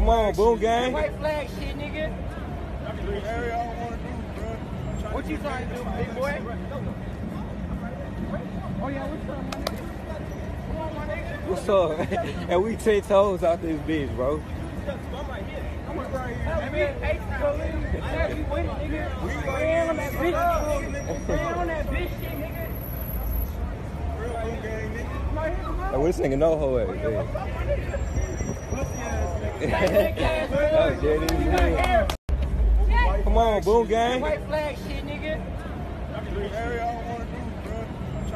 Come on, Boonk Gang. White flag shit, nigga. What you trying to do, big boy? Oh yeah, what's up, my nigga? Come on, my nigga. What's up? and we ten toes out this bitch, bro. I mean, hey, police, yeah, you with it, nigga. Stand on that bitch. Stand on that bitch shit, nigga. Come on, here, come on. And this nigga no hoe ass. Come on, Boonk Gang. White flag shit, nigga.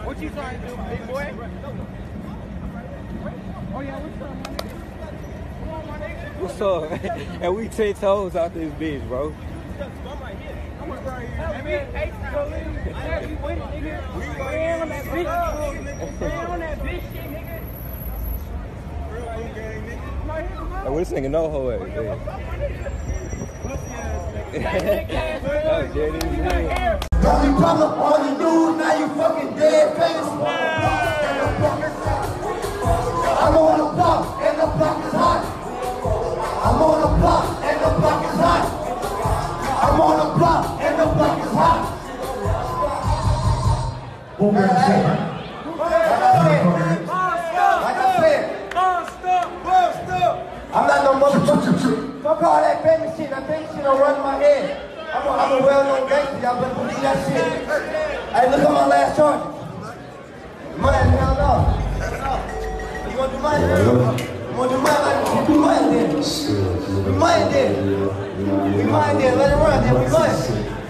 What you trying to do, big boy? Oh yeah, what's up, my nigga? Come on, my nigga. What's up? and we ten toes out this bitch, bro. I mean, hey, police, yeah, you with it, nigga. Stand on that bitch. Stand on that bitch shit, nigga. Come on, here, come on. This nigga no hoe ass. That nigga ass, bro. Oh, yeah, You got yeah. hair. Don't you come up on the news, now you fucking dead face. I'm on the block, and the block is hot. I'm on the block, and the block is hot. I'm on the block, and the block is hot. Boom, man, Like I said, I'm not no motherfucker. Fuck all that baby shit. That baby shit don't run in my head. I'm a, I'm a well-known gangster. Y'all better believe that shit. Hey, look at my last charge. Mine, hell no. You want to do mine? You want to do mine? Like, we mine then. We mine then. We mine then. Let it run. Then we mine.